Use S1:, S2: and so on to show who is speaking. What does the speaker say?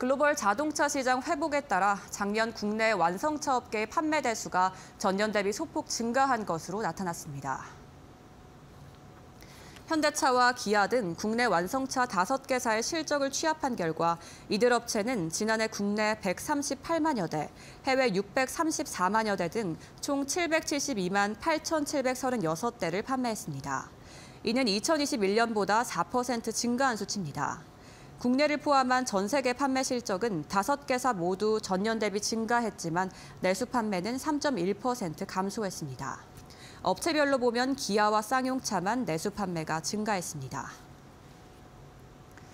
S1: 글로벌 자동차 시장 회복에 따라 작년 국내 완성차 업계의 판매 대수가 전년 대비 소폭 증가한 것으로 나타났습니다. 현대차와 기아 등 국내 완성차 5개사의 실적을 취합한 결과 이들 업체는 지난해 국내 138만여 대, 해외 634만여 대 등 총 772만 8,736대를 판매했습니다. 이는 2021년보다 4% 증가한 수치입니다. 국내를 포함한 전 세계 판매 실적은 5개사 모두 전년 대비 증가했지만 내수 판매는 3.1% 감소했습니다. 업체별로 보면 기아와 쌍용차만 내수 판매가 증가했습니다.